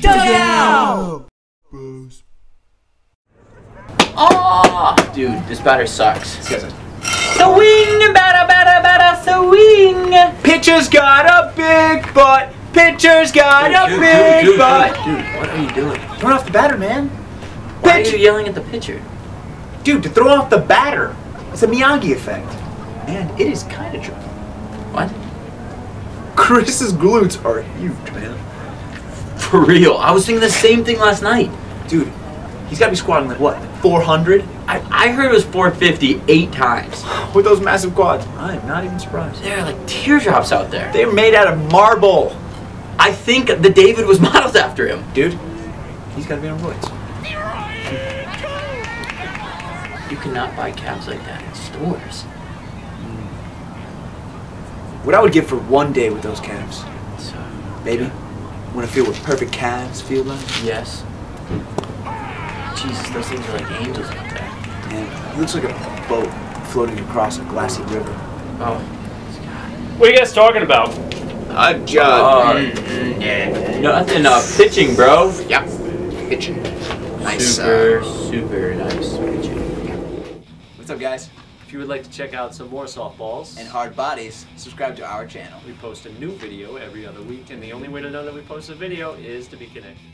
Down! Oh, dude, this batter sucks. This guy's Swing, batter, batter, batter, swing. Pitcher's got a big butt. Pitcher's got a Dude, dude, big dude, dude, butt. Dude, what are you doing? Turn off the batter, man. Why are Pitch- you yelling at the pitcher? Dude, to throw off the batter. It's a Miyagi effect. And it is kind of true. What? Chris's glutes are huge, man. For real? I was thinking the same thing last night. Dude, he's got to be squatting like what? 400? I, I heard it was 450 eight times. With those massive quads. I'm not even surprised. They're like teardrops out there. They're made out of marble. I think the David was modeled after him. Dude, he's got to be on roids. You cannot buy calves like that in stores. What I would give for one day with those calves, baby. Want to feel what perfect calves feel like? yes. Jesus, those things are like angels out there. And it looks like a boat floating across a glassy river. Oh. What are you guys talking about? A Uh, jug. mm, nothing. Uh, pitching, bro. Yep. Pitching. Nice. Super, uh, super nice pitching. what's up, guys? If you would like to check out some more softballs, And hard bodies, subscribe to our channel. we post a new video every other week, and the only way to know that we post a video is to be connected.